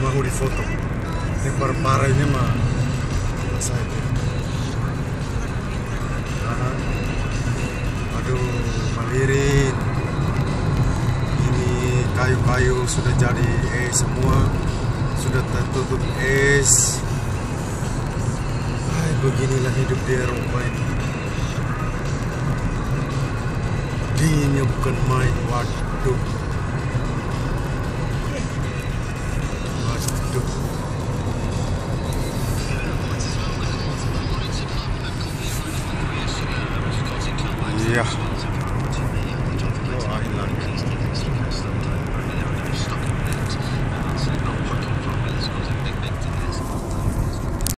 mau difoto. Yang parah ini mah saya nah, aduh malirin ini kayu-kayu sudah jadi es semua. Sudah tertutup es. Ay, beginilah hidup di Eropa ini. Dinginnya bukan main. Waduh. いや。